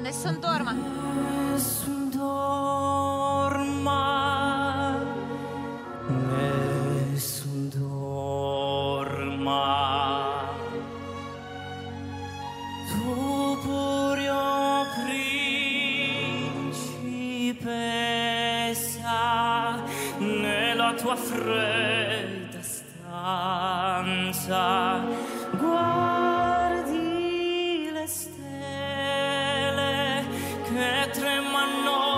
Nessun dorma. Nessun dorma, nessun dorma. Tu pure principessa nella tua fredda stanza entre manos.